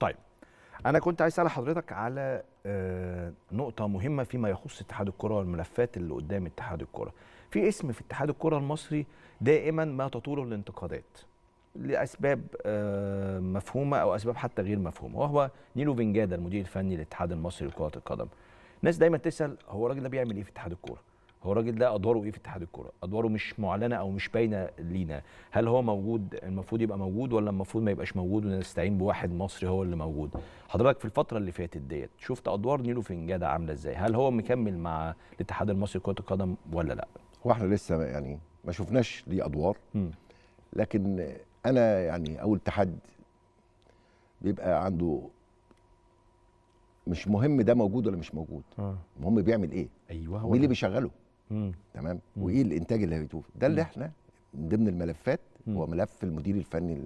طيب أنا كنت عايز أسأل حضرتك على آه، نقطة مهمة فيما يخص اتحاد الكرة والملفات اللي قدام اتحاد الكرة. في اسم في اتحاد الكرة المصري دائما ما تطوله الانتقادات لأسباب آه، مفهومة أو أسباب حتى غير مفهومة وهو نيلو فينجادا المدير الفني للاتحاد المصري لكرة القدم. الناس دايما تسأل هو الراجل ده بيعمل إيه في اتحاد الكورة؟ هو الراجل ده أدواره إيه في اتحاد الكورة؟ أدواره مش معلنة أو مش باينة لينا. هل هو موجود المفروض يبقى موجود ولا المفروض ما يبقاش موجود ونستعين بواحد مصري هو اللي موجود؟ حضرتك في الفترة اللي فاتت ديت شفت أدوار نيلو فنجاده عاملة إزاي؟ هل هو مكمل مع الاتحاد المصري لكرة القدم ولا لأ؟ هو إحنا لسه يعني ما شفناش ليه أدوار. لكن أنا يعني أول اتحاد بيبقى عنده مش مهم ده موجود ولا مش موجود. آه. المهم بيعمل إيه؟ أيوه هو مين اللي. بيشغله؟ مم. تمام مم. وإيه الإنتاج اللي هيشوفه ده اللي مم. إحنا من ضمن الملفات. هو ملف المدير الفني